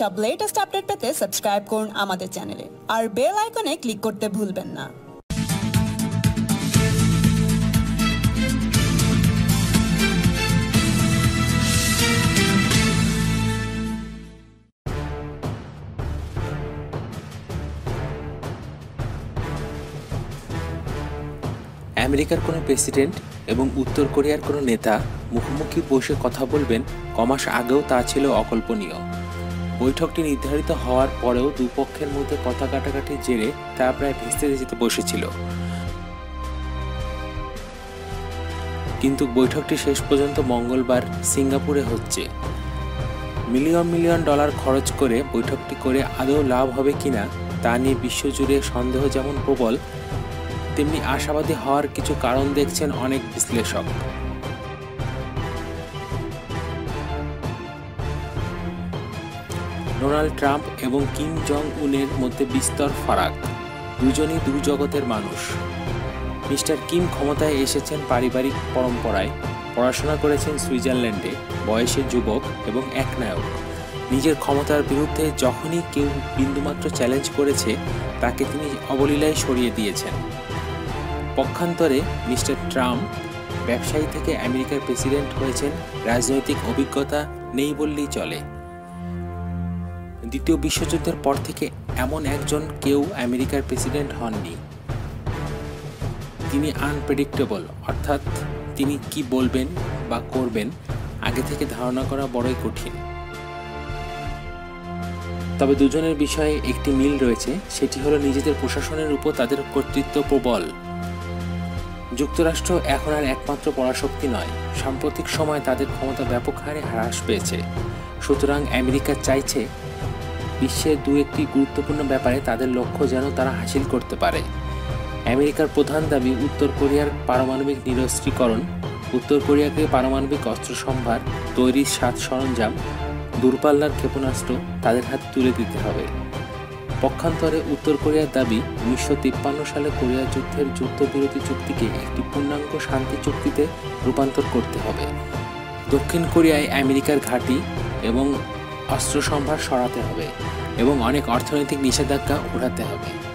সব latest update পেতে subscribe করুন আমাদের চ্যানেলে আর বেল আইকনে ক্লিক করতে ভুলবেন না। আমেরিকার কোনো প্রেসিডেন্ট এবং উত্তর কোরিয়ার কোনো নেতা মুখোমুখি বসে কথা বলবেন কমাস আগেও তা ছিল অকল্পনীয়। বৈঠকটি নির্ধারিত হওয়ার পরেও দুপক্ষের মধ্যে কথা কাটাকাটির জেরে তা প্রায় ভেস্তে যেতে বসেছিল। কিন্তু বৈঠকটি শেষ পর্যন্ত মঙ্গলবার সিঙ্গাপুরে হচ্ছে। মিলিয়ন মিলিয়ন ডলার খরচ করে বৈঠকটি করে আদৌ লাভ হবে কিনা তা নিয়ে বিশ্বজুড়ে সন্দেহ যেমন প্রবল, তেমনি আশাবাদী হওয়ার কিছু কারণ দেখছেন অনেক বিশ্লেষক। ডোনাল্ড ট্রাম্প এবং কিম জং উনের মধ্যে বিস্তর ফারাক। দুজনই দু জগতের মানুষ। মিস্টার কিম ক্ষমতায় এসেছেন পারিবারিক পরম্পরায়। পড়াশোনা করেছেন সুইজারল্যান্ডে। বয়সে যুবক এবং একনায়ক। নিজের ক্ষমতার বিরুদ্ধে যখনই কেউ বিন্দুমাত্র চ্যালেঞ্জ করেছে, তাকে তিনি অবলীলায় সরিয়ে দিয়েছেন। পক্ষান্তরে মিস্টার ট্রাম্প ব্যবসায়ী থেকে আমেরিকার প্রেসিডেন্ট হয়েছেন। রাজনৈতিক অভিজ্ঞতা নেই বললেই চলে। দ্বিতীয় বিশ্বযুদ্ধের পর থেকে এমন একজন কেউ আমেরিকার প্রেসিডেন্ট হননি। তিনি আনপ্রেডিক্টেবল, অর্থাৎ তিনি কি বলবেন বা করবেন আগে থেকে ধারণা করা বড়ই কঠিন। তবে দুজনের বিষয়ে একটি মিল রয়েছে, সেটি হলো নিজেদের প্রশাসনের উপর তাদের কর্তৃত্ব প্রবল। যুক্তরাষ্ট্র এখন আর একমাত্র পরাশক্তি নয়, সাম্প্রতিক সময় তাদের ক্ষমতা ব্যাপক হারে হ্রাস পেয়েছে। সুতরাং আমেরিকা চাইছে বিশ্বের দু একটি গুরুত্বপূর্ণ ব্যাপারে তাদের লক্ষ্য যেন তারা হাসিল করতে পারে। আমেরিকার প্রধান দাবি, উত্তর কোরিয়ার পারমাণবিক নিরস্ত্রীকরণ, উত্তর কোরিয়াকে পারমাণবিক অস্ত্র সম্ভার তৈরির সাত সরঞ্জাম, দূরপাল্লার ক্ষেপণাস্ত্র তাদের হাতে তুলে দিতে হবে। পক্ষান্তরে উত্তর কোরিয়ার দাবি, উনিশশো তিপ্পান্ন সালে কোরিয়া যুদ্ধের যুদ্ধবিরতি চুক্তিকে একটি পূর্ণাঙ্গ শান্তি চুক্তিতে রূপান্তর করতে হবে। দক্ষিণ কোরিয়ায় আমেরিকার ঘাঁটি এবং অস্ত্র সম্ভার সরাতে হবে এবং অনেক অর্থনৈতিক নিষেধাজ্ঞা উঠাতে হবে।